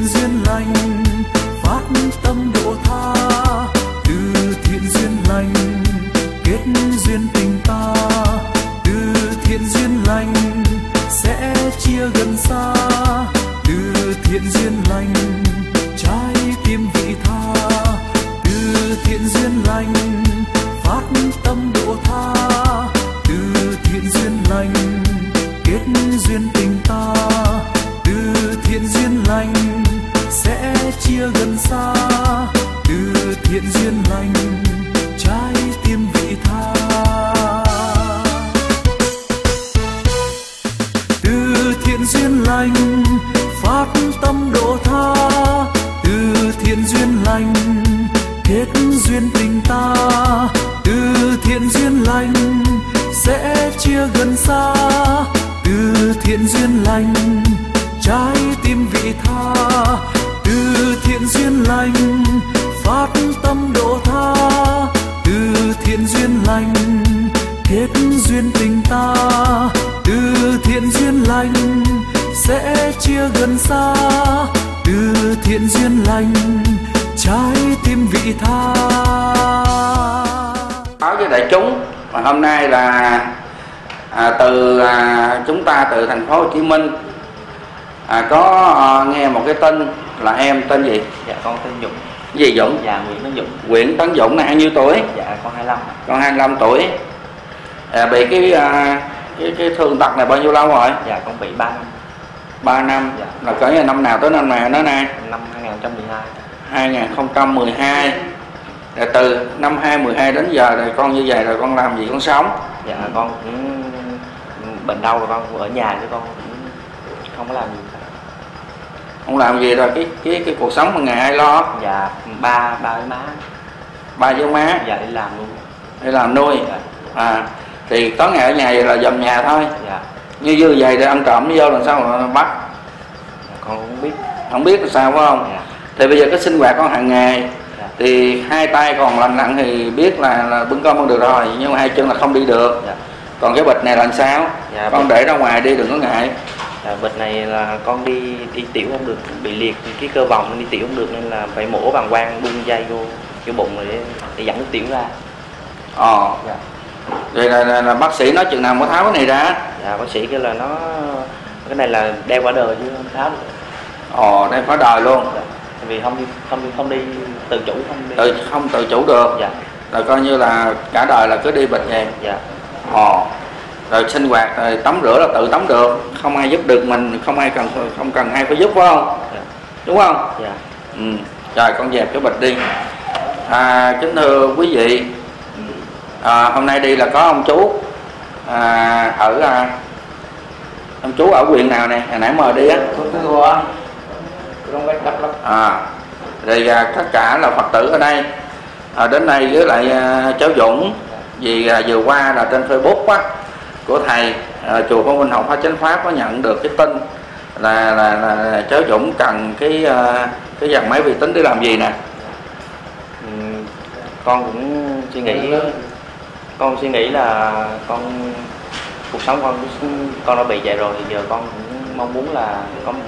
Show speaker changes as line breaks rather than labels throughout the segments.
thiện duyên lành, phát tâm độ tha. Từ thiện duyên lành, kết duyên tình ta. Từ thiện duyên lành, sẽ chia gần xa. Từ thiện duyên lành, trái tim vị tha. Từ thiện duyên lành, phát tâm độ tha. Từ thiện duyên lành, kết duyên tình ta. Từ thiện duyên lành sẽ chia gần xa, từ thiện duyên lành, trái tim vị tha. Từ thiện duyên lành, phát tâm độ tha. Từ thiện duyên lành, kết duyên tình ta. Từ thiện duyên lành, sẽ chia gần xa. Từ thiện duyên lành, trái tim vị tha từ thiện duyên lành phát tâm độ tha. Từ thiện duyên lành kết duyên tình ta. Từ thiện duyên lành sẽ chia gần xa. Từ thiện duyên lành trái tim vị tha.
Báo với đại chúng và hôm nay là à, từ à, chúng ta từ thành phố Hồ Chí Minh. À, có à, nghe một cái tin là em tên gì?
Dạ con tên Dũng.
Gì Dũng?
Dạ Nguyễn Tấn Dũng.
Nguyễn Tấn Dũng này bao nhiêu tuổi?
Dạ con 25 ạ.
con 25 tuổi. À, bị cái, à, cái cái thương tật này bao nhiêu lâu rồi?
Dạ con bị 3 năm.
3 năm.
Dạ.
là cỡ như năm nào tới năm nào nó nay?
Năm 2012
2012 rồi từ năm 2012 đến giờ rồi con như vậy rồi con làm gì con sống?
Dạ con cũng bệnh đau rồi con ở nhà chứ con cũng không có làm gì cả.
Không làm gì rồi? Cái cái cái cuộc sống mà ngày ai lo?
Dạ ba ba với má.
Ba với má?
Dạ đi làm luôn.
Để làm nuôi?
Dạ.
À thì có ngày ở nhà vậy là dầm nhà thôi.
Dạ.
Như dư vậy thì ăn trộm vô làm sao mà bắt?
Dạ, con cũng biết.
Không biết là sao phải không?
Dạ.
Thì bây giờ cái sinh hoạt con hàng ngày
Dạ.
thì hai tay còn lành lặn thì biết là, là bưng cơm không được rồi nhưng mà hai chân là không đi được.
Dạ.
Còn cái bịch này là làm sao?
Dạ,
con để ra ngoài đi đừng có ngại
Dạ, bệnh này là con đi đi tiểu không được bị liệt cái cơ vòng đi tiểu không được nên là phải mổ bằng quang bung dây vô cái bụng rồi để, để dẫn nước tiểu ra.
Ờ.
Dạ.
Rồi là, là, là bác sĩ nói chừng nào mới tháo cái này ra?
Dạ bác sĩ kêu là nó cái này là đeo quả đời chứ không tháo được.
Ồ đây có đời luôn.
Dạ. Vì không đi không đi không đi tự chủ không đi
tự không tự chủ được.
Dạ.
Là coi như là cả đời là cứ đi bịch vậy.
Dạ.
Ồ rồi sinh hoạt rồi tắm rửa là tự tắm được. Không ai giúp được mình không ai cần không cần ai phải giúp phải không?
Dạ.
Đúng không?
Dạ.
Ừ. rồi con dẹp cái bịch đi. À, kính thưa quý vị. À, hôm nay đi là có ông chú à, ở à, ông chú ở huyện nào này hồi nãy mời đi á. À rồi à, tất cả là phật tử ở đây. À, đến đây với lại à, cháu Dũng vì à, vừa qua là trên Facebook á của thầy à, chùa Quang Minh học Pháp Chánh Pháp có nhận được cái tin là là, là, là cháu Dũng cần cái à, cái dàn máy vi tính để làm gì nè?
Ừ, con cũng suy nghĩ con suy nghĩ là con cuộc sống con con đã bị vậy rồi thì giờ con cũng mong muốn là có một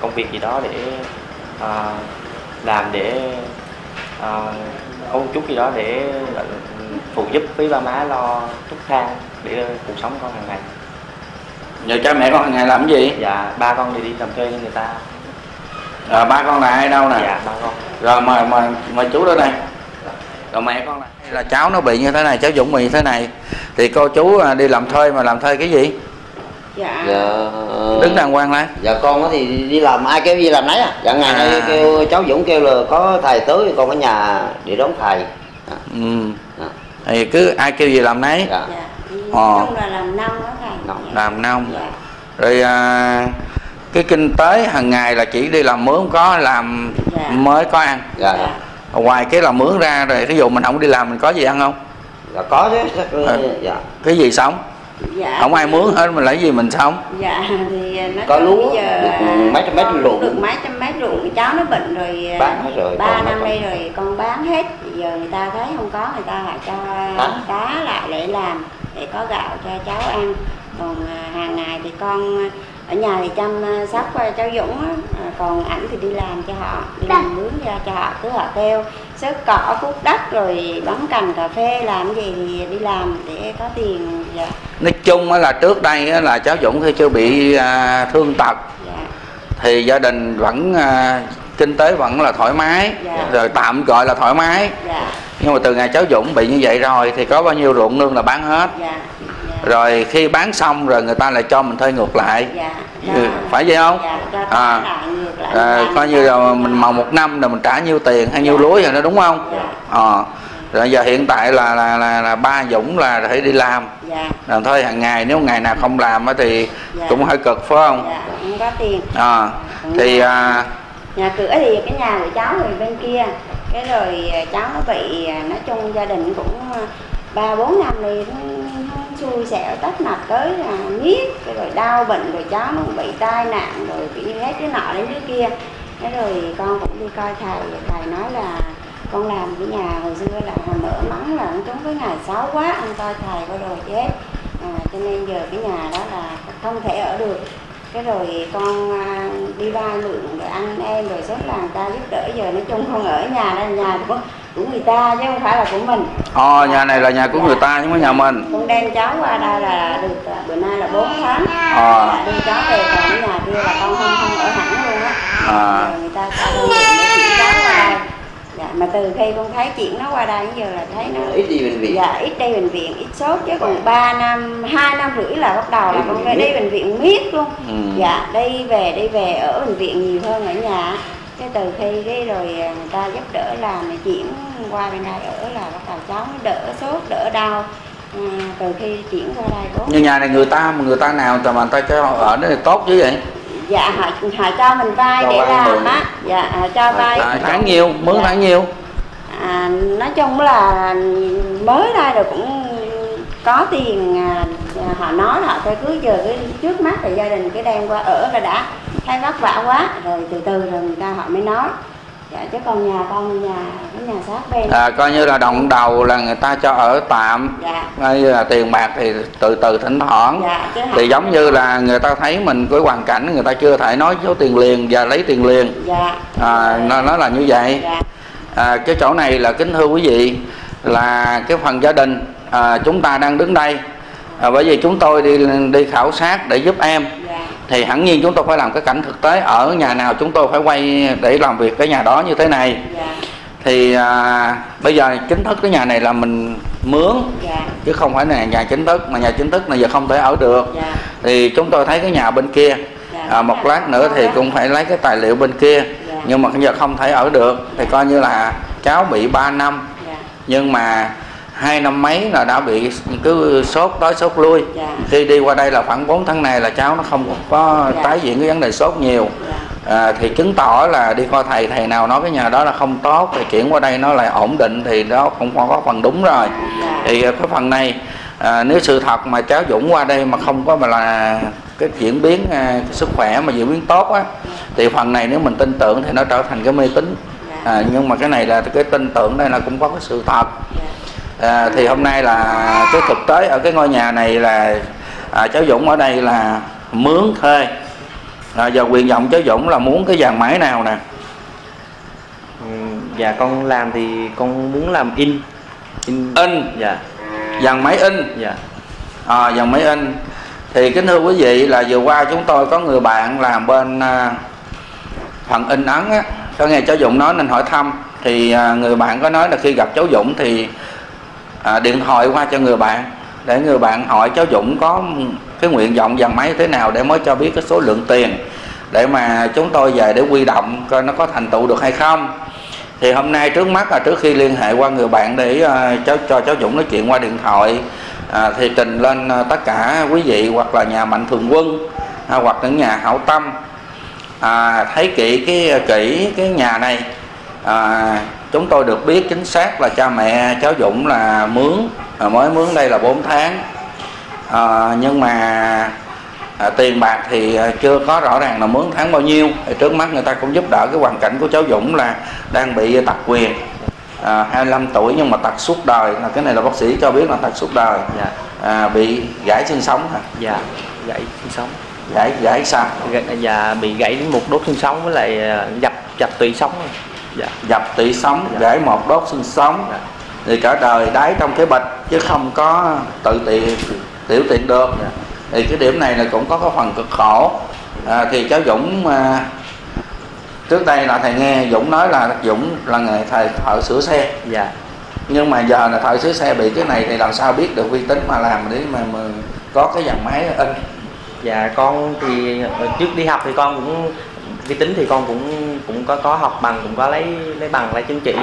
công việc gì đó để à, làm để à, có một chút gì đó để là phụ giúp với ba má lo thuốc thang để cuộc sống con hàng ngày.
Giờ cha mẹ con hàng ngày làm cái gì?
Dạ ba con thì đi làm thuê cho người ta.
À, ba con là ai đâu nè?
Dạ ba con.
Rồi mời mời mời chú đó đây. Rồi mẹ con là là cháu nó bị như thế này cháu Dũng bị như thế này thì cô chú à, đi làm thuê mà làm thuê cái gì?
Dạ.
Dạ
đứng đàng hoàng lại.
dạ con á thì đi làm ai kêu đi làm nấy à? Dạ ngày nay
À.
kêu cháu dũng kêu là có thầy tới con ở nhà để đón thầy. Dạ.
ừ. Thì cứ ai kêu gì làm nấy.
Dạ.
Dạ.
Ờ.
là làm nông đó thầy.
Nông.
Dạ.
làm nông.
Dạ.
Rồi à, cái kinh tế hàng ngày là chỉ đi làm mướn không có làm
Dạ.
mới có ăn.
Dạ. Dạ,
ngoài cái làm mướn ra rồi ví dụ mình không đi làm mình có gì ăn không?
Dạ có chứ.
À.
dạ.
Cái gì sống
dạ.
Không ai mướn hết mình lấy gì mình sống.
Dạ thì nói
Có
chung
lúa,
giờ
được mấy trăm mét ruộng.
được mấy trăm mét ruộng. Cháu nó bệnh rồi
Bán hết rồi,
ba năm đây rồi con bán hết. Bây giờ người ta thấy không có người ta lại cho
Cá.
cá lại để làm để có gạo cho cháu ăn. Còn à, hàng ngày thì con ở nhà thì chăm à, sóc à, cháu Dũng á, à, còn ảnh thì đi làm cho họ đi làm mướn ra cho họ cứ họ kêu xớt cỏ cuốc đất rồi bấm cành cà phê làm gì thì đi làm để có tiền dạ.
Nói chung á là trước đây á là cháu Dũng khi chưa bị à, thương tật.
Dạ.
Thì gia đình vẫn à, kinh tế vẫn là thoải mái.
Dạ.
rồi tạm gọi là thoải mái.
Dạ.
Nhưng mà từ ngày cháu Dũng bị như vậy rồi thì có bao nhiêu ruộng nương là bán hết.
Dạ dạ
rồi khi bán xong rồi người ta lại cho mình thuê ngược lại.
Dạ
Ừ, phải vậy không?
Dạ
À.
à,
à, coi như là mình màu một năm là mình trả nhiêu tiền hay nhiêu lúa rồi đó đúng không?
Dạ.
ờ. Rồi giờ hiện tại là là là, là ba Dũng là phải đi làm.
Dạ.
Làm thôi hàng ngày nếu ngày nào không làm thì
Dạ.
cũng hơi cực phải không?
Dạ không có tiền.
À, thì à,
nhà cửa thì cái nhà của cháu thì bên kia. Cái rồi à, cháu nó bị à, nói chung gia đình cũng à, ba bốn năm nó xui xẻo tấp nập tới là miết cái rồi đau bệnh rồi cháu nó cũng bị tai nạn rồi bị hết cái nọ đến đứa kia. Cái rồi con cũng đi coi thầy thầy nói là con làm cái nhà hồi xưa là hồi nở mắng là ông trúng cái ngày xấu quá ông coi thầy coi rồi chết. À, cho nên giờ cái nhà đó là không thể ở được. Cái rồi con à, đi vay mượn rồi anh em rồi sốt làng ta giúp đỡ giờ nói chung không ở nhà đây nhà cũng của người ta chứ không phải là của mình.
Ồ, nhà này là nhà của người ta chứ không phải nhà mình.
Con đem cháu qua đây là được à, bữa nay là 4 tháng.
Ờ.
là đưa cháu về còn nhà kia là con không không ở hẳn luôn á.
À.
Người ta cho đơn vị để cháu qua đây. Dạ, mà từ khi con thấy chuyện nó qua đây đến giờ là thấy nó
ít đi bệnh viện.
Dạ ít đi bệnh viện ít sốt chứ còn 3 năm hai năm rưỡi là bắt đầu là con phải đi bệnh viện miết luôn.
Ừ.
dạ đi về đi về ở bệnh viện nhiều hơn ở nhà cái từ khi cái rồi à, người ta giúp đỡ làm thì chuyển qua bên đây ở là bắt đầu cháu nó đỡ sốt đỡ đau. À, từ khi chuyển qua đây bố
như nhà này người ta mà người ta nào mà người ta cho ở đó thì tốt chứ vậy?
Dạ họ họ cho mình vay
Cho
để làm
mượn.
á. Dạ họ cho vay
tháng nhiêu mướn
Dạ.
tháng nhiêu
à, nói chung là mới đây rồi cũng có tiền à, họ nói họ thôi cứ giờ cái trước mắt thì gia đình cái đem qua ở là đã thấy vất vả quá. Rồi từ từ rồi người ta họ mới nói. Dạ chứ còn nhà con nhà cái nhà sát bên.
À, coi như là đồng đầu là người ta cho ở tạm.
Dạ.
Hay là tiền bạc thì từ từ thỉnh thoảng.
Dạ
thì giống như là người ta thấy mình cái hoàn cảnh người ta chưa thể nói số tiền liền và lấy tiền liền.
Dạ.
À, nó, nó là như vậy.
Dạ.
À, cái chỗ này là kính thưa quý vị là cái phần gia đình à, chúng ta đang đứng đây. À, bởi vì chúng tôi đi đi khảo sát để giúp em.
dạ
thì hẳn nhiên chúng tôi phải làm cái cảnh thực tế. Ở nhà nào chúng tôi phải quay để làm việc cái nhà đó như thế này.
Dạ.
Thì à, bây giờ chính thức cái nhà này là mình mướn
dạ.
chứ không phải là nhà chính thức mà nhà chính thức này giờ không thể ở được.
Dạ.
Thì chúng tôi thấy cái nhà bên kia
Dạ.
à, một lát nữa thì cũng phải lấy cái tài liệu bên kia.
Dạ.
nhưng mà bây giờ không thể ở được thì coi như là cháu bị 3 năm.
Dạ.
Nhưng mà hai năm mấy là đã bị cứ sốt tới sốt lui
Dạ.
khi đi qua đây là khoảng 4 tháng này là cháu nó không có
Dạ.
tái diễn cái vấn đề sốt nhiều
dạ
à, thì chứng tỏ là đi coi thầy thầy nào nói cái nhà đó là không tốt thì chuyển qua đây nó lại ổn định thì đó cũng có phần đúng rồi
Dạ.
thì à, cái phần này à, nếu sự thật mà cháu Dũng qua đây mà không có mà là cái diễn biến à, cái sức khỏe mà diễn biến tốt á thì phần này nếu mình tin tưởng thì nó trở thành cái mê tín
Dạ.
à, nhưng mà cái này là cái tin tưởng đây là cũng có cái sự thật
dạ
à, thì hôm nay là cái thực tế ở cái ngôi nhà này là à, cháu Dũng ở đây là mướn thuê. À, giờ quyền vọng cháu Dũng là muốn cái dàn máy nào nè.
Ừ, dạ con làm thì con muốn làm in. In.
In?
Dạ.
Dàn máy in?
Dạ.
À, dàn máy in. Thì kính thưa quý vị là vừa qua chúng tôi có người bạn làm bên à, phần in ấn á. Có nghe cháu Dũng nói nên hỏi thăm. Thì à, người bạn có nói là khi gặp cháu Dũng thì à, điện thoại qua cho người bạn. Để người bạn hỏi cháu Dũng có cái nguyện vọng dàn máy thế nào để mới cho biết cái số lượng tiền để mà chúng tôi về để quy động coi nó có thành tựu được hay không. Thì hôm nay trước mắt là trước khi liên hệ qua người bạn để uh, cháu cho cháu Dũng nói chuyện qua điện thoại à, thì trình lên ờ, tất cả quý vị hoặc là nhà mạnh thường quân à, hoặc những nhà hảo tâm à, thấy kỹ cái ờ, kỹ cái nhà này à, chúng tôi được biết chính xác là cha mẹ cháu Dũng là mướn à, mới mướn đây là 4 tháng. À, nhưng mà à, tiền bạc thì à, chưa có rõ ràng là mướn tháng bao nhiêu. Thì trước mắt người ta cũng giúp đỡ cái hoàn cảnh của cháu Dũng là đang bị tật quyền. À, 25 tuổi nhưng mà tật suốt đời. Là cái này là bác sĩ cho biết là tật suốt đời.
Dạ.
À, bị gãy xương sống hả?
Dạ gãy xương sống.
Gãy gãy sao?
Dạ bị gãy đến một đốt xương sống với lại ờ, dập dập tủy sống dạ.
Dập tủy sống
Dạ.
gãy một đốt xương sống.
Dạ.
thì cả đời đái trong cái bịch chứ không có tự tiện tiểu tiện được.
Dạ.
thì cái điểm này là cũng có cái phần cực khổ. À, thì cháu Dũng à, trước đây là thầy nghe Dũng nói là Dũng là nghề thầy thợ sửa xe.
Dạ.
Nhưng mà giờ là thợ sửa xe bị cái này thì làm sao biết được vi tính mà làm để mà, mà có cái dàn máy in?
Dạ con thì trước đi học thì con cũng vi tính thì con cũng cũng có có học bằng cũng có lấy lấy bằng lấy chứng chỉ.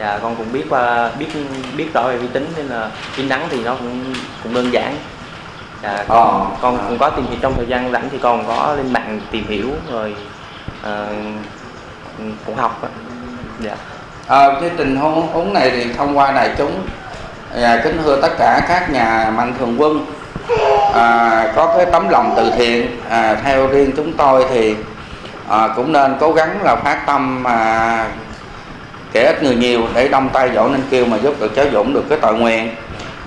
Dạ con cũng biết qua biết biết rõ về vi tính nên là in nắng thì nó cũng cũng đơn giản. Dạ con,
Ờ.
con cũng có tìm hiểu trong thời gian rảnh thì con có lên mạng tìm hiểu rồi ờ, cũng học dạ.
Ờ, cái tình huống huống này thì thông qua đại chúng à, kính thưa tất cả các nhà mạnh thường quân. À, có cái tấm lòng từ thiện à, theo riêng chúng tôi thì à, cũng nên cố gắng là phát tâm mà kẻ ít người nhiều để đông tay dỗ nên kêu mà giúp được cháu Dũng được cái tội nguyện.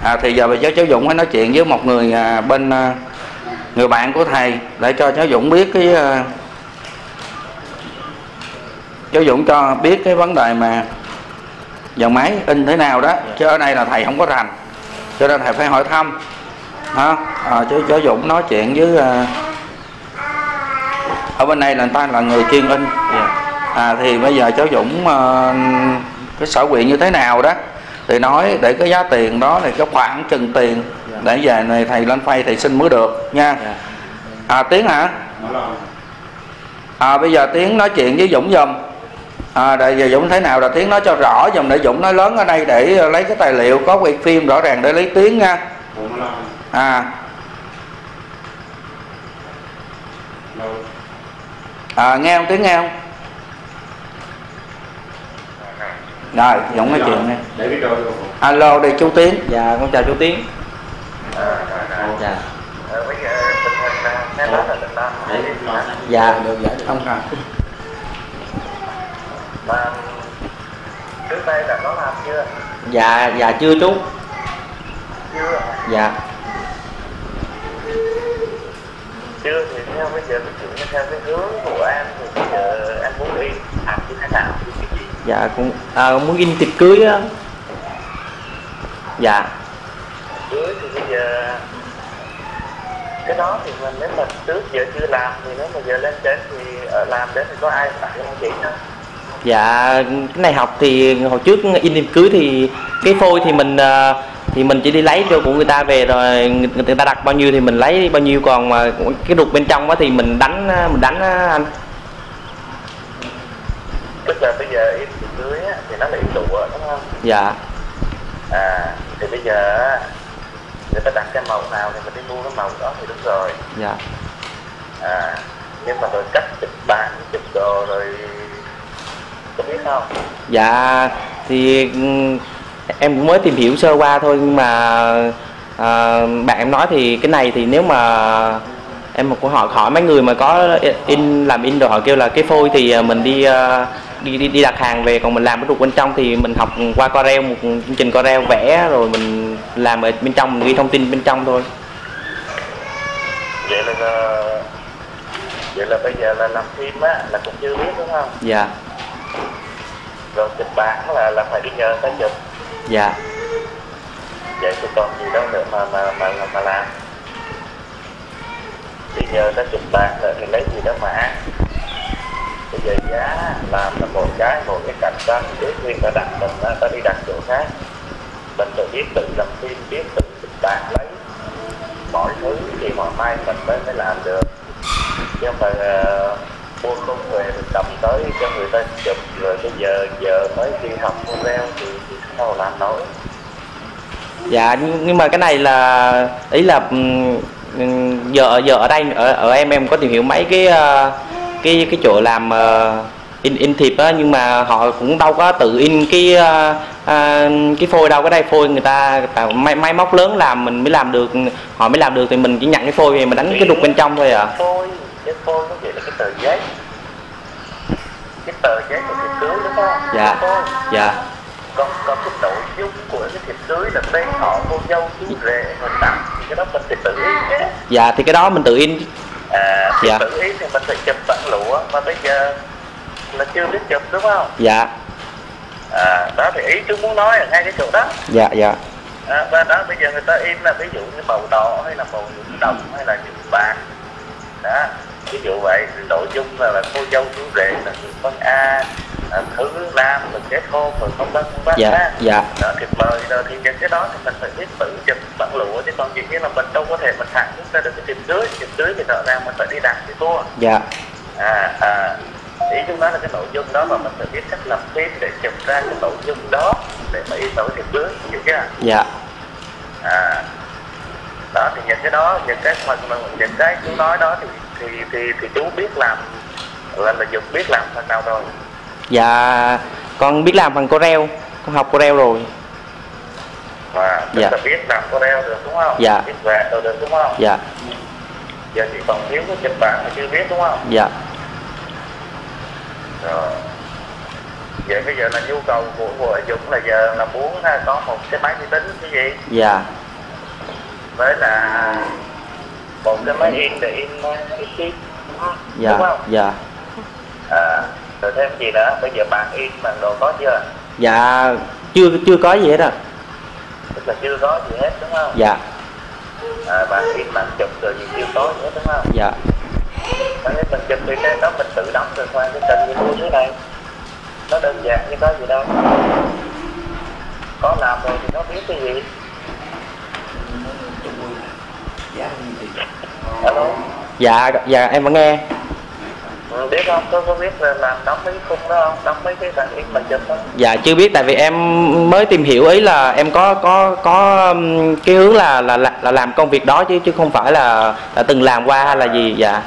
À, thì giờ bây giờ cháu Dũng phải nói chuyện với một người à, bên à, người bạn của thầy để cho cháu Dũng biết cái à, cháu Dũng cho biết cái vấn đề mà dòng máy in thế nào đó chứ ở đây là thầy không có rành cho nên thầy phải hỏi thăm ha à, cháu Dũng nói chuyện với à, ở bên này là người ta là người chuyên in
dạ.
À, thì bây giờ cháu Dũng à, cái sở quyền như thế nào đó thì nói để cái giá tiền đó thì cái khoản chừng tiền để về này thầy lên phay thầy xin mới được nha.
Dạ.
À tiến hả? À bây giờ tiến nói chuyện với dũng giùm. À để giờ dũng thế nào là tiến nói cho rõ giùm để dũng nói lớn ở đây để lấy cái tài liệu có quay phim rõ ràng để lấy tiếng nha. À à nghe không? Tiếng nghe không? Rồi dũng nói chuyện nè
để biết rồi
alo đây chú tiến.
Dạ con chào chú tiến. Dạ.
Bây giờ tình hình nghe nói là tình nam
dạ
không cần.
Mà trước đây là có làm chưa
dạ dạ chưa chú.
Chưa.
Dạ.
Chưa thì theo bây giờ ví dụ như theo cái hướng của em thì bây giờ em muốn đi làm như thế nào? Cái gì
dạ cũng à, muốn in tiệc cưới á. Dạ.
Cưới thì bây giờ cái đó thì mình nếu mà trước giờ chưa làm thì nếu mà giờ lên đến thì ở làm đến thì có ai phải không chị nữa
dạ cái này học thì hồi trước in tiệc cưới thì cái phôi thì mình à, thì mình chỉ đi lấy cho của người ta về rồi người, ta đặt bao nhiêu thì mình lấy bao nhiêu còn mà cái đục bên trong á thì mình đánh mình đánh anh.
Tức là bây giờ ít cưới á, thì nó là ít lụa đúng không?
Dạ.
À thì bây giờ người ta đặt cái màu nào thì mình đi mua cái màu đó thì đúng rồi.
Dạ.
À nhưng mà rồi cách chụp bản chụp đồ rồi có biết không?
Dạ thì em cũng mới tìm hiểu sơ qua thôi nhưng mà à, bạn em nói thì cái này thì nếu mà em cũng hỏi hỏi mấy người mà có in làm in rồi họ kêu là cái phôi thì à, mình đi à, đi đi, đi đặt hàng về còn mình làm cái đục bên trong thì mình học qua Corel một chương trình Corel vẽ rồi mình làm ở bên trong mình ghi thông tin bên trong thôi.
Vậy là ờ, vậy là bây giờ là làm phim á là cũng chưa biết đúng không?
Dạ.
Rồi chụp bản là là phải đi nhờ ta chụp
dạ.
Vậy tôi còn gì đâu nữa mà mà mà mà, mà làm. Thì giờ ta chụp bạc rồi thì lấy gì đó mà ăn. Bây giờ giá làm là một cái một cái cạnh tranh. Trước khi ta đặt mình ta đi đặt chỗ khác. Mình tự biết tự làm phim biết tự chụp bản lấy mọi thứ thì mọi mai mình mới mới làm được. Chứ mà uh, ờ, mua công về mình cầm tới cho người ta chụp. Rồi bây giờ giờ mới đi học con reo thì, sao làm nổi
dạ nhưng mà cái này là ý là ừm, ừm, giờ giờ ở đây ở, ở em em có tìm hiểu mấy cái ờ, cái cái chỗ làm ờ, in in thiệp á nhưng mà họ cũng đâu có tự in cái ờ, cái phôi đâu có đây phôi người ta, người ta máy, máy móc lớn làm mình mới làm được họ mới làm được thì mình chỉ nhận cái phôi về mình đánh cái đục bên trong thôi à.
Phôi cái phôi có nghĩa là cái tờ giấy. Cái tờ giấy của thiệp cưới đúng không?
Dạ dạ
còn còn cái nội dung của cái thiệp cưới là tên họ cô dâu chú rể hình ảnh thì cái đó mình phải tự in chứ.
dạ thì cái đó mình tự in.
À
Dạ.
tự ý thì mình phải chụp bản lụa mà bây giờ là chưa biết chụp đúng không?
Dạ.
À đó thì ý chú muốn nói là ngay cái chỗ đó.
Dạ dạ.
À, và đó bây giờ người ta in là ví dụ như màu đỏ hay là màu nhuộm đồng hay là nhuộm bạc đó ví dụ vậy thì nội dung là, là cô dâu chú rể là chữ phân a à, thứ nam là kết hôn rồi không vân vân
dạ dạ.
Đó thì mời rồi thì những cái đó thì mình phải biết tự chụp bản lụa chứ còn dĩ nhiên là mình đâu có thể mình thẳng chúng ta được cái tiệm cưới tiệm cưới thì rõ ràng mình phải đi đặt cái tour.
Dạ.
À à ý chúng nói là cái nội dung đó mà mình phải biết cách làm phim để chụp ra cái nội dung đó để mà in nổi tiệm cưới hiểu chưa?
Dạ.
À đó thì những cái đó những cái mà, mà những cái chú nói đó thì thì thì, thì chú biết làm là là dùng biết làm phần nào rồi
dạ con biết làm bằng cô reo con học cô reo rồi.
Và tức
Dạ.
là biết làm đeo được đúng không?
Dạ.
biết vẽ đồ được đúng không?
Dạ.
Giờ chỉ còn thiếu cái chụp bản mà chưa biết đúng không?
Dạ.
Rồi. Vậy bây giờ là nhu cầu của anh Dũng là giờ là muốn ha, có một cái máy vi tính cái gì?
Dạ.
Với là một cái máy in để in uh, in chip.
Dạ
đúng không?
dạ.
à rồi thêm gì nữa? Bây giờ bạn in bằng đồ có chưa?
Dạ chưa chưa có gì hết à
tức là chưa có gì hết đúng không?
Dạ.
À, bạn in bạn chụp rồi gì chưa có gì hết đúng không?
Dạ.
Thế nên mình chụp thì trên đó mình tự đóng rồi khoan cái kênh như thế này nó đơn giản như có gì đâu. Có làm rồi thì nó biết cái gì? Alo?
Dạ dạ em vẫn nghe
ừ, biết không? Có có biết là làm đóng mấy khung đó không? Đóng mấy cái bạn in mình chụp không
dạ chưa biết tại vì em mới tìm hiểu ý là em có có có cái hướng là là là, là làm công việc đó chứ chứ không phải là, là từng làm qua hay là gì dạ.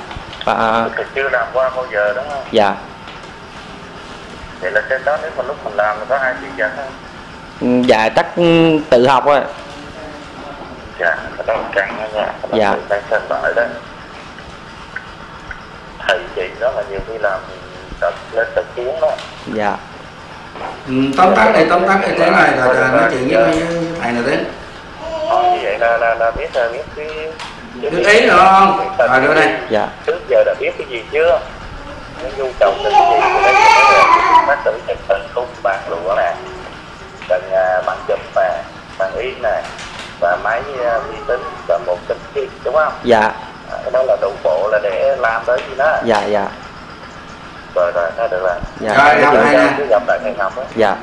Và
thì chưa làm qua bao giờ không
dạ.
Vậy là trên đó nếu mà lúc mình làm có ai chỉ dẫn không?
Ừ, dạ chắc ừ, tự học á
dạ đó căng đó nha. Đó
Dạ.
đang xem lại đó thầy chị đó là nhiều khi làm tập lên tập xuống đó
dạ.
Ừ, tóm tắt đây tóm tắt đây thế này là, là nói chuyện với, thầy đến
Ờ, như vậy là là là biết là biết cái
biết ý nữa không? rồi đưa đây.
Dạ.
Trước giờ đã biết cái gì chưa? Cái nhu cầu cái gì thì đây là bác tử cần cần cung bạc lụa nè cần bằng chụp nè bằng in nè và máy uh, vi tính và một chip đúng không?
Dạ.
à, cái đó là đủ bộ là để làm tới gì đó.
Dạ dạ.
Rồi rồi nó được rồi.
Dạ.
Rồi, rồi.
dạ,
nè.
gặp lại ngày học á.
Dạ.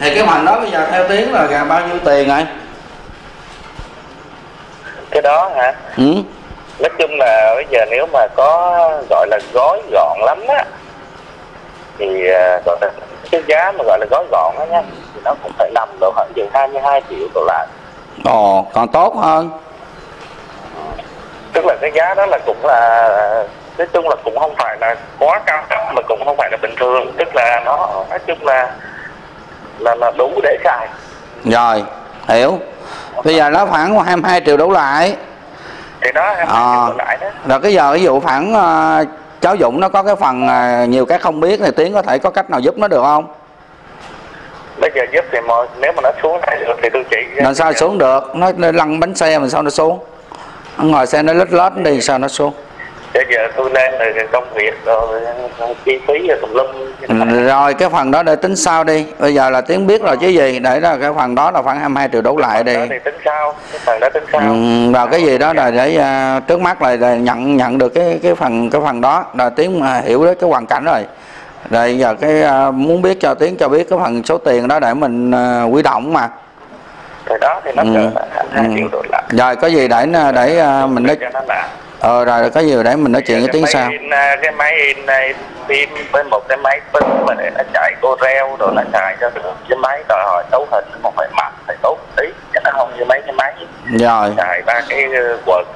Thì cái phần đó bây giờ theo tiếng là gà bao nhiêu tiền rồi?
Cái đó hả?
Ừ.
Nói chung là bây giờ nếu mà có gọi là gói gọn lắm á thì à, gọi là cái giá mà gọi là gói gọn á nha thì nó cũng phải nằm độ khoảng chừng 22 triệu đổ lại
ồ còn tốt hơn
tức là cái giá đó là cũng là nói chung là cũng không phải là quá cao cấp mà cũng không phải là bình thường. Tức là nó nói chung là là là đủ để xài.
Rồi hiểu. Bây giờ nó khoảng 22 triệu đủ lại.
Thì đó em
Ờ.
đổ lại đó.
Rồi cái giờ ví dụ khoảng ờ, cháu Dũng nó có cái phần ờ, nhiều cái không biết thì Tiến có thể có cách nào giúp nó được không?
Bây giờ giúp thì mọi nếu mà nó xuống này được thì tôi chỉ
làm sao xuống được? Nó nó lăn bánh xe mà sao nó xuống ngồi xe nó lết lết đi sao nó xuống?
Bây giờ tôi rồi cái công việc rồi chi phí rồi tùm lum.
Ừ, rồi cái phần đó để tính sau đi. Bây giờ là Tiến biết rồi chứ gì. Để là cái phần đó là khoảng 22 triệu đủ lại đi.
thì tính sao cái phần đó tính sao
Ừ, rồi cái gì đó là để à, trước mắt là, là nhận nhận được cái cái phần cái phần đó. Là tiến mà hiểu đấy cái hoàn cảnh rồi. Rồi giờ cái muốn biết cho tiến cho biết cái phần số tiền đó để mình quy động mà
thì đó thì nó
Ừ.
là hai
Ừ.
triệu đổ lại
rồi có gì để để à, mình nói
cho nó là
ờ rồi có gì để mình nói chuyện với
cái
sao
máy in, à, cái máy in này phim với một cái máy tính mà để nó chạy cô reo rồi nó chạy cho được. Cái máy đòi hỏi cấu hình nó phải mạnh phải tốt tí chứ nó không như mấy cái máy
rồi.
chạy ba cái ờ, quật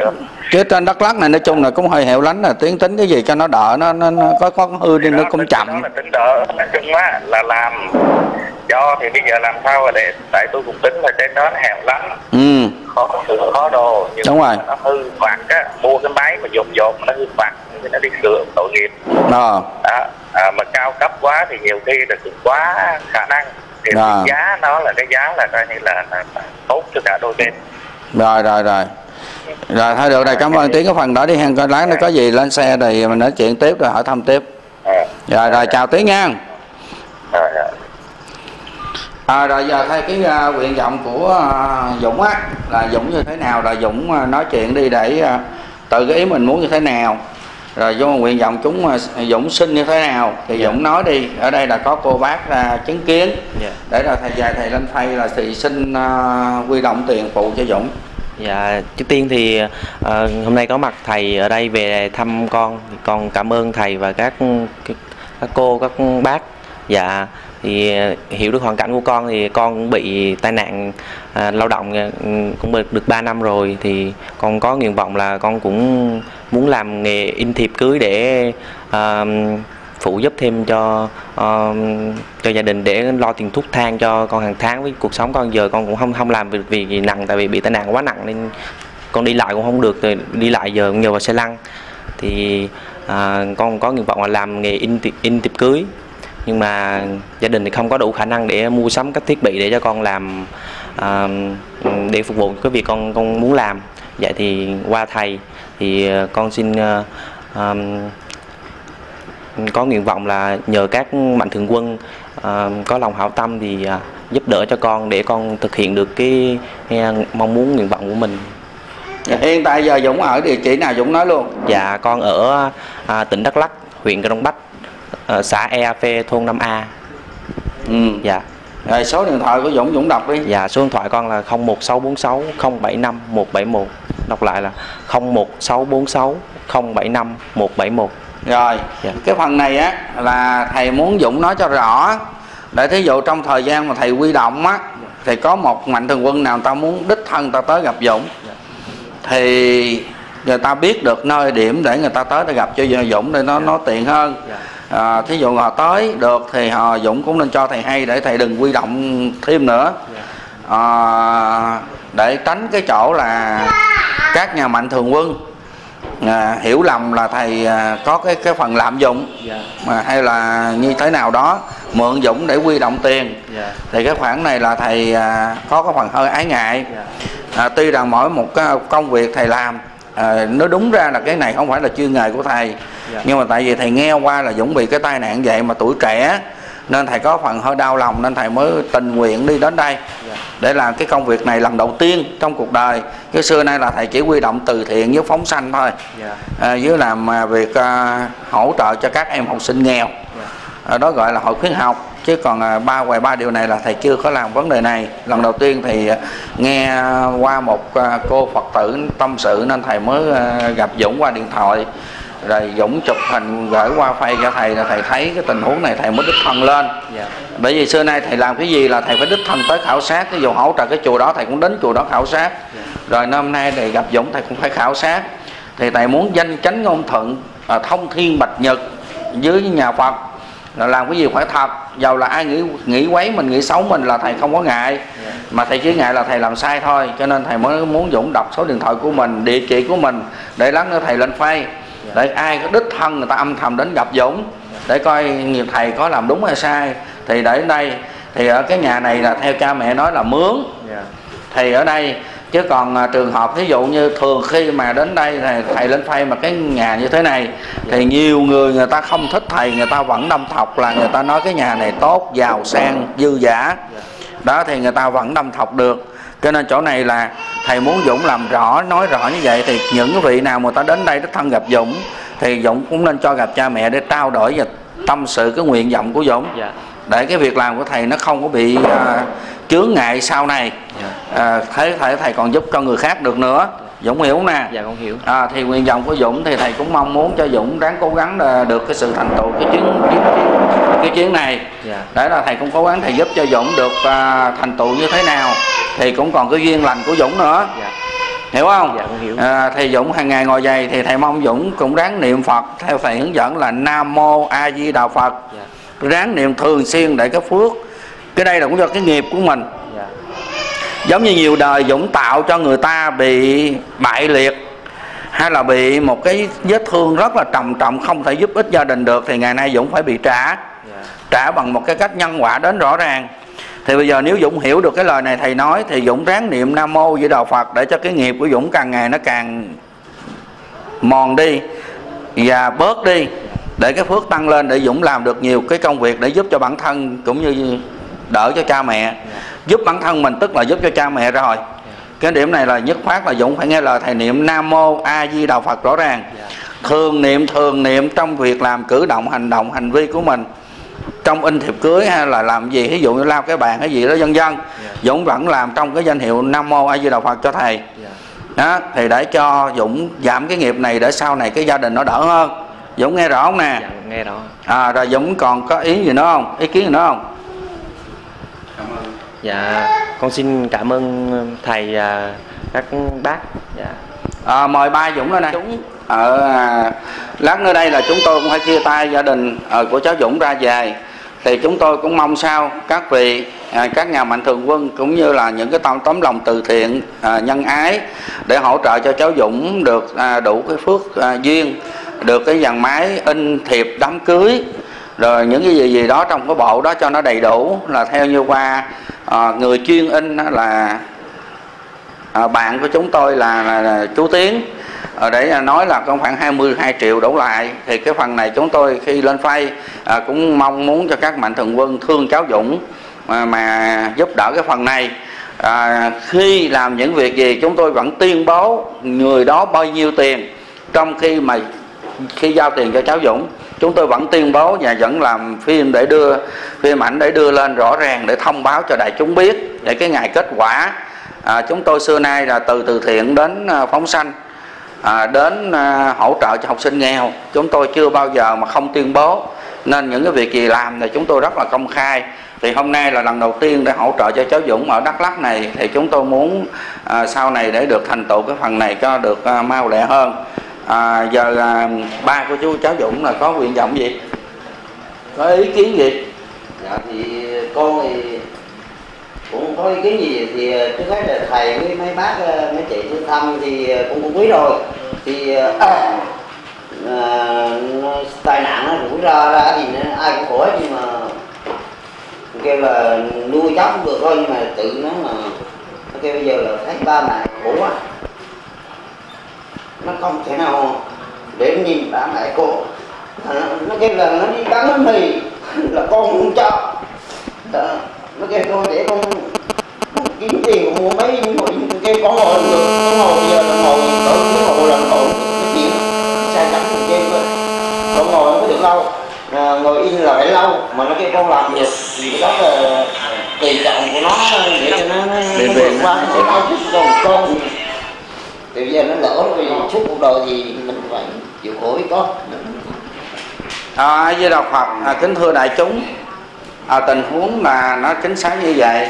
được.
Chứ trên đất lắc này nói chung là cũng hơi hẻo lánh là tiến tính cái gì cho nó đỡ nó nó, nó có có hư đi nó cũng chậm
đó là tính đỡ nói chung á là làm. Do thì bây giờ làm sao mà để tại tôi cũng tính là trên đó nó hẻo lắm
ừ.
Khó sửa khó đồ nhưng
Đúng rồi.
nó hư vặt á mua cái máy mà dồn dồn nó hư vặt thì nó đi sửa tội nghiệp.
Ờ.
Đó à, mà cao cấp quá thì nhiều khi là cũng quá khả năng. Thì
À.
giá nó là cái giá là coi như là, là tốt cho cả đôi bên.
Rồi rồi rồi rồi thôi được rồi cảm ơn tiến cái phần đó đi hen coi lát nó có gì lên xe thì mình nói chuyện tiếp rồi hỏi thăm tiếp.
À,
rồi rồi chào tiến nha.
Rồi, rồi.
à, rồi giờ thay cái uh, nguyện vọng của uh, dũng á là dũng như thế nào? Là dũng uh, nói chuyện đi để uh, tự cái ý mình muốn như thế nào. Rồi vô nguyện vọng chúng uh, dũng xin như thế nào thì
Dạ.
dũng nói đi. Ở đây là có cô bác ra chứng kiến.
Dạ.
để rồi thầy dài thầy lên phay là thì xin uh, quy động tiền phụ cho dũng
Dạ, trước tiên thì uh, hôm nay có mặt thầy ở đây về thăm con, thì con cảm ơn thầy và các các, cô, các bác. Dạ, thì hiểu được hoàn cảnh của con thì con cũng bị tai nạn à, lao động ờ, cũng được được 3 năm rồi thì con có nguyện vọng là con cũng muốn làm nghề in thiệp cưới để ờ, phụ giúp thêm cho uh, cho gia đình để lo tiền thuốc thang cho con hàng tháng với cuộc sống con giờ con cũng không không làm việc vì gì nặng tại vì bị tai nạn quá nặng nên con đi lại cũng không được rồi đi lại giờ cũng nhờ vào xe lăn. Thì à, con có nguyện vọng là làm nghề in in tiệp cưới nhưng mà gia đình thì không có đủ khả năng để mua sắm các thiết bị để cho con làm à, để phục vụ cái việc con con muốn làm. Vậy thì qua thầy thì ờ, con xin ờ, ờm, có nguyện vọng là nhờ các mạnh thường quân ờ, có lòng hảo tâm thì ờ, giúp đỡ cho con để con thực hiện được cái, cái mong muốn nguyện vọng của mình
hiện tại giờ dũng ở địa chỉ nào dũng nói luôn
Dạ con ở à, tỉnh Đắk Lắk, huyện Crong Bách, ờ, xã Ea Phê, thôn 5A.
ừ.
Dạ.
rồi số điện thoại của dũng dũng đọc đi
Dạ số điện thoại con là 01646 075 171. Đọc lại là 01646 075 171.
Rồi
Dạ.
cái phần này á là thầy muốn dũng nói cho rõ. Để thí dụ trong thời gian mà thầy quy động á thì có một mạnh thường quân nào ta muốn đích thân ta tới gặp dũng? Thì người ta biết được nơi điểm để người ta tới để gặp cho dũng để nó nó tiện hơn. À, thí dụ họ tới được thì họ dũng cũng nên cho thầy hay để thầy đừng quy động thêm nữa. À, để tránh cái chỗ là các nhà mạnh thường quân à, hiểu lầm là thầy à, có cái cái phần lạm dụng. Mà hay là như thế nào đó mượn dũng để quy động tiền. Thì cái khoản này là thầy à, có cái phần hơi ái ngại. À, tuy rằng mỗi một cái công việc thầy làm à, nó đúng ra là cái này không phải là chuyên nghề của thầy.
Dạ.
nhưng mà tại vì thầy nghe qua là dũng bị cái tai nạn vậy mà tuổi trẻ nên thầy có phần hơi đau lòng nên thầy mới tình nguyện đi đến đây để làm cái công việc này lần đầu tiên trong cuộc đời. Cái xưa nay là thầy chỉ quy động từ thiện với phóng sanh thôi. À, với làm à, việc à, hỗ trợ cho các em học sinh nghèo. À, đó gọi là hội khuyến học. Chứ còn à, ba ngoài ba điều này là thầy chưa có làm vấn đề này. Lần đầu tiên thì à, nghe qua một cô phật tử tâm sự nên thầy mới gặp dũng qua điện thoại rồi dũng chụp hình gửi qua phay cho thầy là thầy thấy cái tình huống này thầy mới đích thân lên. Bởi vì xưa nay thầy làm cái gì là thầy phải đích thân tới khảo sát ví dụ hỗ trợ cái chùa đó thầy cũng đến chùa đó khảo sát. Rồi năm nay thì gặp dũng thầy cũng phải khảo sát. Thì thầy muốn danh chánh ngôn thuận à, thông thiên bạch nhật dưới nhà phật là làm cái gì phải thật. Dầu là ai nghĩ nghĩ quấy mình nghĩ xấu mình là thầy không có ngại. Mà thầy chỉ ngại là thầy làm sai thôi cho nên thầy mới muốn dũng đọc số điện thoại của mình địa chỉ của mình để lát nữa thầy lên phay để ai có đích thân người ta âm thầm đến gặp dũng để coi nhiều thầy có làm đúng hay sai thì để đây thì ở cái nhà này là theo cha mẹ nói là mướn. Thì ở đây chứ còn à, trường hợp ví dụ như thường khi mà đến đây thầy, thầy lên phay mà cái nhà như thế này thì nhiều người người ta không thích thầy người ta vẫn đâm thọc là người ta nói cái nhà này tốt giàu sang dư giả đó thì người ta vẫn đâm thọc được cho nên chỗ này là thầy muốn Dũng làm rõ nói rõ như vậy thì những vị nào mà ta đến đây đích thân gặp Dũng thì Dũng cũng nên cho gặp cha mẹ để trao đổi và tâm sự cái nguyện vọng của Dũng.
Dạ.
để cái việc làm của thầy nó không có bị à, chướng ngại sau này. À, thế thể thầy còn giúp cho người khác được nữa. Dũng hiểu nè.
Dạ con hiểu.
à, thì nguyện vọng của Dũng thì thầy cũng mong muốn cho Dũng ráng cố gắng được cái sự thành tựu cái chuyến chuyến, chuyến cái chuyến này
Dạ.
để là thầy cũng cố gắng thầy giúp cho Dũng được à, thành tựu như thế nào thì cũng còn cái duyên lành của Dũng nữa
Dạ.
hiểu không
Dạ, hiểu.
à, thì Dũng hàng ngày ngồi dày thì thầy mong Dũng cũng ráng niệm Phật theo thầy hướng dẫn là Nam Mô A Di Đà Phật
Dạ.
ráng niệm thường xuyên để cái phước cái đây là cũng do cái nghiệp của mình
Dạ.
giống như nhiều đời Dũng tạo cho người ta bị bại liệt hay là bị một cái vết thương rất là trầm trọng không thể giúp ích gia đình được thì ngày nay Dũng phải bị trả trả bằng một cái cách nhân quả đến rõ ràng. Thì bây giờ nếu Dũng hiểu được cái lời này, thầy nói thì Dũng ráng niệm Nam Mô với Đạo Phật để cho cái nghiệp của Dũng càng ngày nó càng mòn đi và bớt đi, để cái phước tăng lên để Dũng làm được nhiều cái công việc để giúp cho bản thân cũng như đỡ cho cha mẹ. Giúp bản thân mình tức là giúp cho cha mẹ rồi. Cái điểm này là nhất phát là Dũng phải nghe lời thầy niệm Nam Mô A Di Đà Phật rõ ràng. Thường niệm thường niệm trong việc làm cử động, hành động, hành vi của mình trong in thiệp cưới hay là làm gì ví dụ như lao cái bàn cái gì đó dân dân Dũng vẫn làm trong cái danh hiệu Nam Mô A Di Đà Phật cho thầy. Đó thì để cho Dũng giảm cái nghiệp này để sau này cái gia đình nó đỡ hơn. Dũng nghe rõ không nè?
Dạ nghe rõ.
À rồi Dũng còn có ý gì nữa không? Ý kiến gì nữa không?
Dạ con xin cảm ơn thầy và các bác. Dạ.
À, mời ba Dũng lên này Dũng. Ở à, lát nữa đây là chúng tôi cũng phải chia tay gia đình à, của cháu Dũng ra về thì chúng tôi cũng mong sao các vị à, các nhà mạnh thường quân cũng như là những cái tấm tấm lòng từ thiện à, nhân ái để hỗ trợ cho cháu Dũng được à, đủ cái phước à, duyên được cái dàn máy in thiệp đám cưới. Rồi những cái gì gì đó trong cái bộ đó cho nó đầy đủ là theo như qua à, người chuyên in là à, bạn của chúng tôi là, là, là chú Tiến ở để nói là có khoảng 22 triệu đổ lại. Thì cái phần này chúng tôi khi lên phay à, cũng mong muốn cho các mạnh thường quân thương cháu Dũng mà, mà giúp đỡ cái phần này. À, khi làm những việc gì chúng tôi vẫn tuyên bố người đó bao nhiêu tiền. Trong khi mà khi giao tiền cho cháu Dũng chúng tôi vẫn tuyên bố và vẫn làm phim để đưa phim ảnh để đưa lên rõ ràng để thông báo cho đại chúng biết. Để cái ngày kết quả à, chúng tôi xưa nay là từ từ thiện đến à, phóng sanh à, đến à, hỗ trợ cho học sinh nghèo. Chúng tôi chưa bao giờ mà không tuyên bố. Nên những cái việc gì làm thì chúng tôi rất là công khai. Thì hôm nay là lần đầu tiên để hỗ trợ cho cháu Dũng ở Đắk Lắk này. Thì chúng tôi muốn à, sau này để được thành tựu cái phần này cho được à, mau lẹ hơn. À, giờ à, ba của chú cháu Dũng là có nguyện vọng gì? Có ý kiến gì?
Dạ thì con thì cũng có ý kiến gì thì ờ, trước hết là thầy với mấy bác ờ, mấy chị thương thăm thì ờ, cũng cũng quý rồi. Thì à, nó, tai nạn nó rủi ra ra thì ai cũng khổ hết nhưng mà kêu là nuôi cháu cũng được thôi nhưng mà tự nó mà nó kêu bây giờ là thấy ba mẹ khổ quá. Nó không thể nào để nhìn ba mẹ cô nó, nó kêu là nó đi bán bánh mì là con không cho. Đó. Nó kêu con để con kiếm tiền mua mấy ngồi kêu con ngồi được con ngồi bây giờ nó ngồi cỡ cái ngồi là ngồi cái chuyện sai chắn một game thôi con ngồi không có được lâu. À, ngồi in là phải lâu. Mà nó kêu con làm việc vì cái đó là tùy trọng của nó để cho nó nó, nó vượt qua nó đau chút con thì thì bây giờ nó lỡ rồi suốt cuộc đời thì mình phải chịu khổ với con.
À, với đạo Phật à, kính thưa đại chúng à, tình huống là nó chính xác như vậy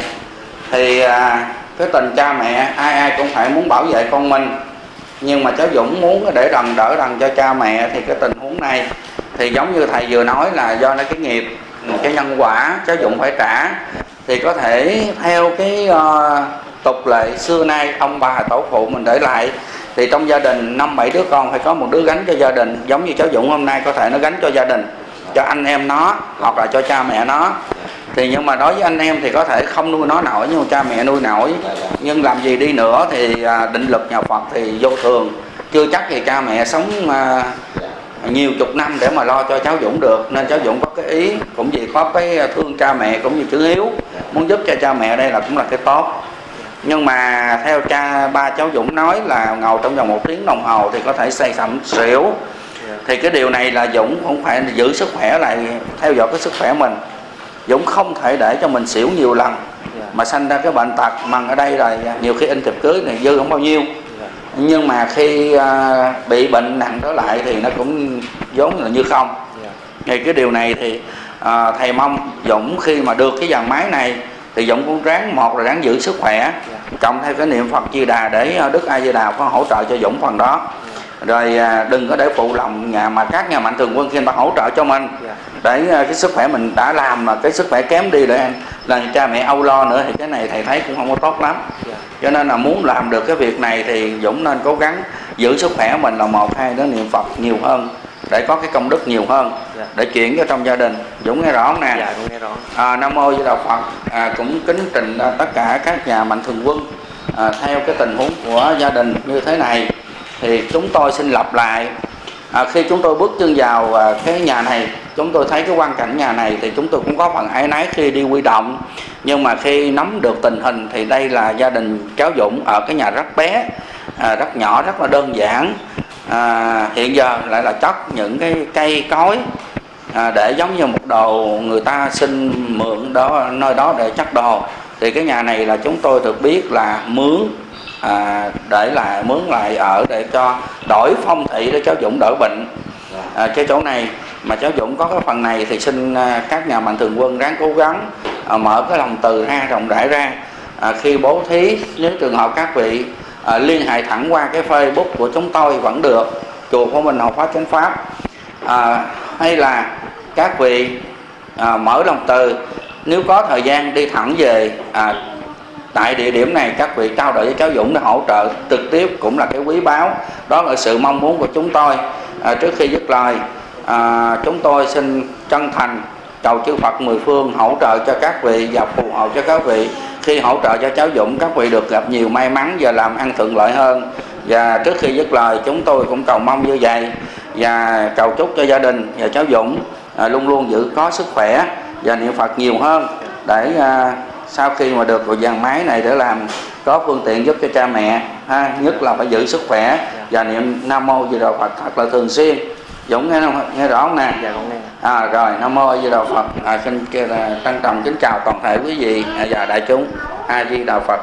thì à, cái tình cha mẹ ai ai cũng phải muốn bảo vệ con mình. Nhưng mà cháu Dũng muốn để đần đỡ đần cho cha mẹ thì cái tình huống này thì giống như thầy vừa nói là do nó cái nghiệp cái nhân quả cháu Dũng phải trả. Thì có thể theo cái uh, tục lệ xưa nay ông bà tổ phụ mình để lại thì trong gia đình năm bảy đứa con phải có một đứa gánh cho gia đình giống như cháu Dũng hôm nay có thể nó gánh cho gia đình cho anh em nó, hoặc là cho cha mẹ nó. Thì nhưng mà đối với anh em thì có thể không nuôi nó nổi, nhưng mà cha mẹ nuôi nổi. Nhưng làm gì đi nữa thì à, định lực nhà Phật thì vô thường. Chưa chắc thì cha mẹ sống à, nhiều chục năm để mà lo cho cháu Dũng được. Nên cháu Dũng có cái ý, cũng vì có cái thương cha mẹ cũng như chữ hiếu. Muốn giúp cho cha mẹ đây là cũng là cái tốt. Nhưng mà theo cha ba cháu Dũng nói là ngồi trong vòng một tiếng đồng hồ thì có thể say sẩm xỉu thì cái điều này là Dũng cũng phải giữ sức khỏe này theo dõi cái sức khỏe mình. Dũng không thể để cho mình xỉu nhiều lần mà sanh ra cái bệnh tật mà ở đây là nhiều khi in thiệp cưới này dư không bao nhiêu. Nhưng mà khi à, bị bệnh nặng trở lại thì nó cũng giống là như không. Thì cái điều này thì à, thầy mong Dũng khi mà được cái dàn máy này thì Dũng cũng ráng một là ráng giữ sức khỏe. Cộng theo cái niệm Phật Di Đà để à, Đức A Di Đà có hỗ trợ cho Dũng phần đó rồi à, đừng có để phụ lòng nhà mà các nhà mạnh thường quân khi người ta hỗ trợ cho mình. Để à, cái sức khỏe mình đã làm mà cái sức khỏe kém đi để là cha mẹ âu lo nữa thì cái này thầy thấy cũng không có tốt lắm. Cho nên là muốn làm được cái việc này thì Dũng nên cố gắng giữ sức khỏe mình là một hai đó niệm Phật nhiều hơn để có cái công đức nhiều hơn
Dạ.
để chuyển vào trong gia đình. Dũng nghe rõ không nè?
Dạ nghe rõ.
À, nam mô di đà phật. À, cũng kính trình à, tất cả các nhà mạnh thường quân à, theo cái tình huống của gia đình như thế này thì chúng tôi xin lặp lại. À, khi chúng tôi bước chân vào à, cái nhà này chúng tôi thấy cái quan cảnh nhà này thì chúng tôi cũng có phần áy náy khi đi quy động. Nhưng mà khi nắm được tình hình thì đây là gia đình cháu Dũng ở cái nhà rất bé à, rất nhỏ rất là đơn giản. À, hiện giờ lại là chất những cái cây cối à, để giống như một đồ người ta xin mượn đó nơi đó để chất đồ. Thì cái nhà này là chúng tôi được biết là mướn à, để lại mướn lại ở để cho đổi phong thủy để cháu Dũng đỡ bệnh. À, cái chỗ này mà cháu Dũng có cái phần này thì xin à, các nhà mạnh thường quân ráng cố gắng à, mở cái lòng từ ra rộng rãi ra. À, khi bố thí nếu trường hợp các vị à, liên hệ thẳng qua cái Facebook của chúng tôi vẫn được chùa của mình học pháp chánh pháp. À, hay là các vị à, mở lòng từ nếu có thời gian đi thẳng về à, tại địa điểm này các vị trao đổi với cháu Dũng để hỗ trợ trực tiếp cũng là cái quý báu. Đó là sự mong muốn của chúng tôi. À, trước khi dứt lời à, chúng tôi xin chân thành cầu chư Phật mười phương hỗ trợ cho các vị và phù hộ cho các vị. Khi hỗ trợ cho cháu Dũng các vị được gặp nhiều may mắn và làm ăn thuận lợi hơn. Và trước khi dứt lời chúng tôi cũng cầu mong như vậy. Và cầu chúc cho gia đình và cháu Dũng à, luôn luôn giữ có sức khỏe và niệm Phật nhiều hơn để à, sau khi mà được cái dàn máy này để làm có phương tiện giúp cho cha mẹ ha nhất là phải giữ sức khỏe. Và niệm nam mô di đà phật thật là thường xuyên. Dũng nghe không nghe rõ không nè?
Dạ
à rồi nam mô di đà phật. À, xin kia là trân trọng kính chào toàn thể quý vị à, và đại chúng. A di đà phật